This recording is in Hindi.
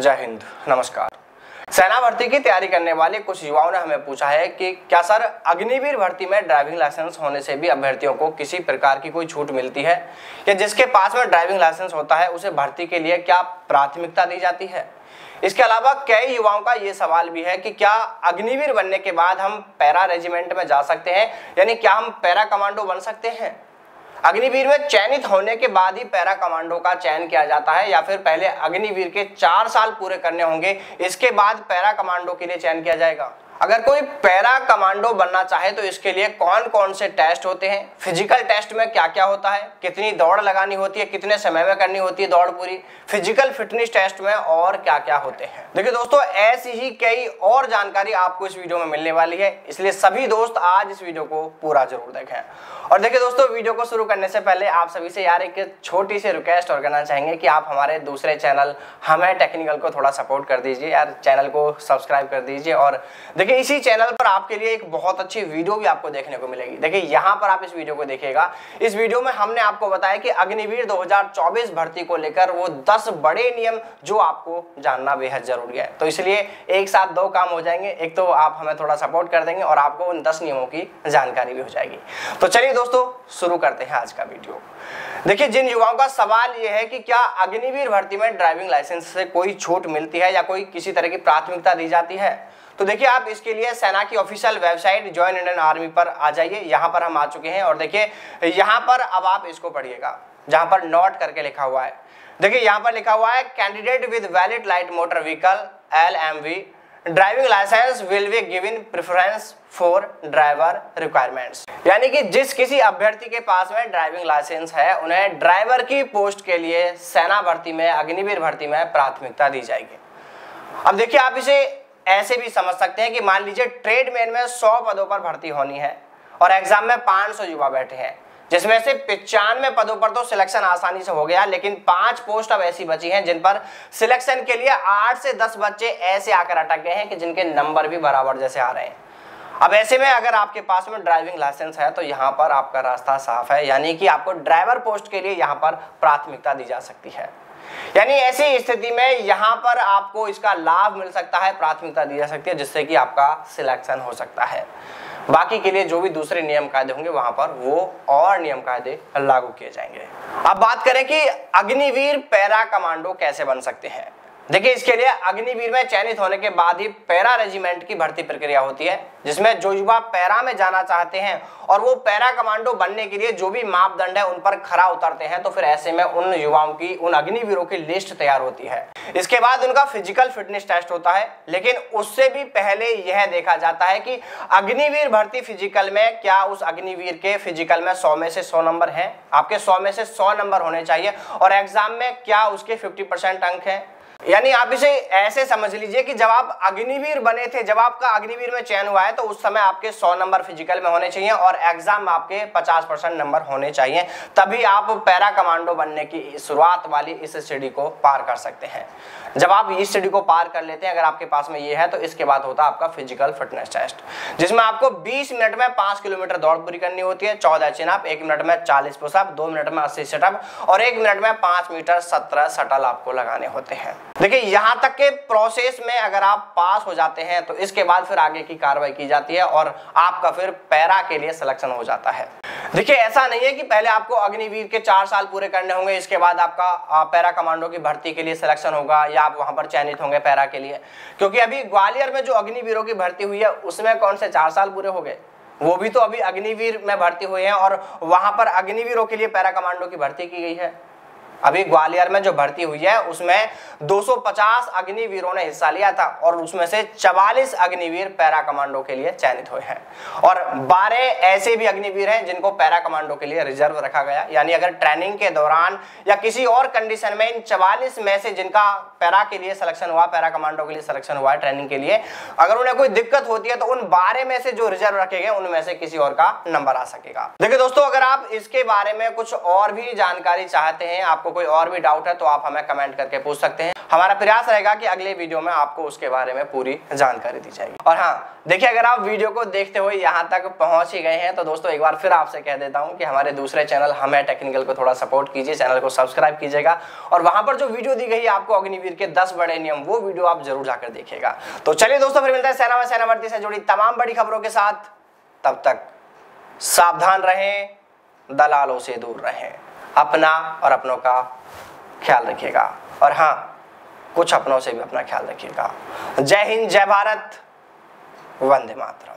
जय हिंद, नमस्कार। सेना भर्ती की तैयारी करने वाले कुछ युवाओं ने हमें पूछा है कि क्या सर अग्निवीर भर्ती में ड्राइविंग लाइसेंस होने से भी अभ्यर्थियों को किसी प्रकार की कोई छूट मिलती है? या जिसके पास में ड्राइविंग लाइसेंस होता है, उसे भर्ती के लिए क्या प्राथमिकता दी जाती है? इसके अलावा कई युवाओं का ये सवाल भी है कि क्या अग्निवीर बनने के बाद हम पैरा रेजिमेंट में जा सकते हैं? यानी क्या हम पैरा कमांडो बन सकते हैं? अग्निवीर में चयनित होने के बाद ही पैरा कमांडो का चयन किया जाता है, या फिर पहले अग्निवीर के चार साल पूरे करने होंगे। इसके बाद पैरा कमांडो के लिए चयन किया जाएगा। अगर कोई पैरा कमांडो बनना चाहे तो इसके लिए कौन कौन से टेस्ट होते हैं? फ़िज़िकल टेस्ट में क्या क्या होता है? कितनी दौड़ लगानी होती है? कितने समय में करनी होती है दौड़ पूरी? फ़िज़िकल फिटनेस टेस्ट में और क्या क्या होते हैं? देखिए दोस्तों, ऐसी ही कई और जानकारी आपको इस वीडियो में मिलने वाली है, इसलिए सभी दोस्त आज इस वीडियो को पूरा ज़रूर देखें। और देखिए दोस्तों, वीडियो को शुरू करने से पहले आप सभी से यार एक छोटी सी रिक्वेस्ट और करना चाहेंगे कि आप हमारे दूसरे चैनल हमें टेक्निकल को थोड़ा सपोर्ट कर दीजिए। यार, चैनल को सब्सक्राइब कर दीजिए और देखिए इसी चैनल पर आपके लिए एक बहुत अच्छी वीडियो भी आपको देखने को मिलेगी। देखिए, यहाँ पर आप इस वीडियो को देखिएगा। इस वीडियो में हमने आपको बताया कि अग्निवीर 2024 भर्ती को लेकर वो 10 बड़े नियम जो आपको जानना बेहद ज़रूरी है। तो इसलिए एक साथ दो काम हो जाएँगे। एक तो आप हमें थोड़ा सपोर्ट कर देंगे और आपको उन दस नियमों की जानकारी भी हो जाएगी। तो चलिए दोस्तों, शुरू करते हैं आज का वीडियो देखिए, जिन युवाओं का सवाल यह है कि क्या अग्निवीर भर्ती में ड्राइविंग लाइसेंस से कोई छूट मिलती है या कोई किसी तरह की प्राथमिकता दी जाती है? तो देखिए आप इसके लिए सेना की official website join Indian army पर आ जाइए। यहाँ पर हम आ चुके हैं और देखिए, यहाँ पर अब आप इसको पढ़िएगा, जहाँ पर नोट करके लिखा हुआ है। देखिए, यहाँ पर लिखा हुआ है candidate with valid light motor vehicle L M V driving licence will be given preference for driver requirements यानी कि जिस किसी अभ्यर्थी के पास में ड्राइविंग लाइसेंस है, उन्हें ड्राइवर की पोस्ट के लिए सेना भर्ती में, अग्निवीर भर्ती में प्राथमिकता दी जाएगी। अब देखिए, आप इसे ऐसे भी समझ सकते हैं कि मान लीजिए ट्रेडमैन में 100 पदों पर भर्ती होनी है और एग्ज़ाम में 500 युवा बैठे हैं, जिसमें से पिचानवे पदों पर तो सिलेक्शन आसानी से हो गया, लेकिन पाँच पोस्ट अब ऐसी बची हैं जिन पर सिलेक्शन के लिए आठ से दस बच्चे ऐसे आकर अटक गए हैं कि जिनके नंबर भी बराबर जैसे आ रहे हैं। अब ऐसे में अगर आपके पास में ड्राइविंग लाइसेंस है तो यहाँ पर आपका रास्ता साफ़ है, यानी कि आपको ड्राइवर पोस्ट के लिए यहाँ पर प्राथमिकता दी जा सकती है। यानी ऐसी स्थिति में यहाँ पर आपको इसका लाभ मिल सकता है, प्राथमिकता दी जा सकती है, जिससे कि आपका सिलेक्शन हो सकता है। बाकी के लिए जो भी दूसरे नियम कायदे होंगे, वहाँ पर वो और नियम कायदे लागू किए जाएँगे। अब बात करें कि अग्निवीर पैरा कमांडो कैसे बन सकते हैं। देखिए, इसके लिए अग्निवीर में चयनित होने के बाद ही पैरा रेजिमेंट की भर्ती प्रक्रिया होती है, जिसमें जो युवा पैरा में जाना चाहते हैं और वो पैरा कमांडो बनने के लिए जो भी मापदंड है उन पर खरा उतरते हैं तो फिर ऐसे में उन युवाओं की, उन अग्निवीरों की लिस्ट तैयार होती है। इसके बाद उनका फ़िज़िकल फिटनेस टेस्ट होता है, लेकिन उससे भी पहले यह देखा जाता है कि अग्निवीर भर्ती फ़िज़िकल में क्या उस अग्निवीर के फ़िज़िकल में सौ में से सौ नंबर है? आपके सौ में से सौ नंबर होने चाहिए और एग्ज़ाम में क्या उसके फिफ्टी अंक है? यानी आप इसे ऐसे समझ लीजिए कि जब आप अग्निवीर बने थे, जब आपका अग्निवीर में चयन हुआ है तो उस समय आपके 100 नंबर फ़िज़िकल में होने चाहिए और एग्ज़ाम आपके 50 परसेंट नंबर होने चाहिए। तभी आप पैरा कमांडो बनने की शुरुआत वाली इस स्टडी को पार कर सकते हैं। जब आप इस स्टडी को पार कर लेते हैं, अगर आपके पास में ये है तो इसके बाद होता है आपका फ़िज़िकल फिटनेस टेस्ट जिसमें आपको 20 मिनट में पाँच किलोमीटर दौड़ पूरी करनी होती है 14 चिनअप एक मिनट में 40 पुशअप दो मिनट में 80 सेटअप और एक मिनट में पाँच मीटर 17 सटल आपको लगाने होते हैं। देखिए, यहाँ तक के प्रोसेस में अगर आप पास हो जाते हैं तो इसके बाद फिर आगे की कार्रवाई की जाती है और आपका फिर पैरा के लिए सिलेक्शन हो जाता है। देखिए, ऐसा नहीं है कि पहले आपको अग्निवीर के चार साल पूरे करने होंगे, इसके बाद आपका पैरा कमांडो की भर्ती के लिए सिलेक्शन होगा या आप वहाँ पर चयनित होंगे पैरा के लिए। क्योंकि अभी ग्वालियर में जो अग्निवीरों की भर्ती हुई है, उसमें कौन से चार साल पूरे हो गए? वो भी तो अभी अग्निवीर में भर्ती हुए हैं और वहाँ पर अग्निवीरों के लिए पैरा कमांडो की भर्ती की गई है। अभी ग्वालियर में जो भर्ती हुई है, उसमें 250 अग्निवीरों ने हिस्सा लिया था और उसमें से 44 अग्निवीर पैरा कमांडो के लिए चयनित हुए हैं। और 12 ऐसे भी अग्निवीर हैं जिनको पैरा कमांडो के लिए रिज़र्व रखा गया। यानी अगर ट्रेनिंग के दौरान या किसी और कंडीशन में इन चवालीस में से जिनका पैरा के लिए सिलेक्शन हुआ, पैरा कमांडो के लिए सिलेक्शन हुआ ट्रेनिंग के लिए, अगर उन्हें कोई दिक्कत होती है तो उन बारह में से जो रिज़र्व रखे गए, उनमें से किसी और का नंबर आ सकेगा। देखिए दोस्तों, अगर आप इसके बारे में कुछ और भी जानकारी चाहते हैं, आपको आपको कोई और भी डाउट है तो आप हमें कमेंट करके पूछ सकते हैं। हमारा प्रयास रहेगा कि अगले वीडियो में आपको उसके बारे में पूरी जानकारी दी जाएगी। और हाँ देखिए, अगर आप वीडियो को देखते हुए यहाँ तक पहुँच ही गए हैं तो दोस्तों, एक बार फिर आपसे कह देता हूँ कि हमारे दूसरे चैनल हमें टेक्निकल को थोड़ा सपोर्ट कीजिए चैनल को सब्सक्राइब कीजिएगा। और वहाँ पर जो वीडियो दी गई आपको अग्निवीर के दस बड़े नियम, वो वीडियो आप ज़रूर जाकर देखिएगा तो चलिए दोस्तों, फिर मिलते हैं सेना व सेना से जुड़ी तमाम बड़ी खबरों के साथ। तब तक सावधान रहें, दलालों से दूर रहें। अपना और अपनों का ख्याल रखिएगा। और हाँ कुछ अपनों से भी अपना ख्याल रखिएगा। जय हिंद, जय भारत। वंदे मातरम।